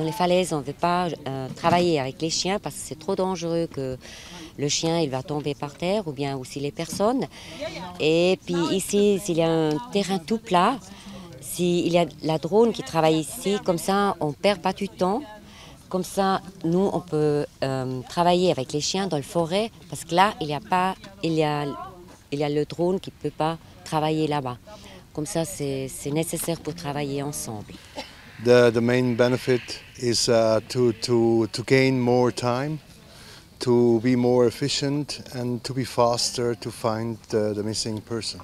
dans les falaises, on ne veut pas euh, travailler avec les chiens parce que c'est trop dangereux que le chien il va tomber par terre ou bien aussi les personnes. Et puis ici, s'il y a un terrain tout plat, s'il y a la drone qui travaille ici, comme ça on ne perd pas du temps. Comme ça, nous, on peut euh, travailler avec les chiens dans la forêt parce que là, il y a il y a le drone qui ne peut pas travailler là-bas. Comme ça, c'est nécessaire pour travailler ensemble. The, the main benefit is uh, to, to, to gain more time, to be more efficient and to be faster to find the, the missing person.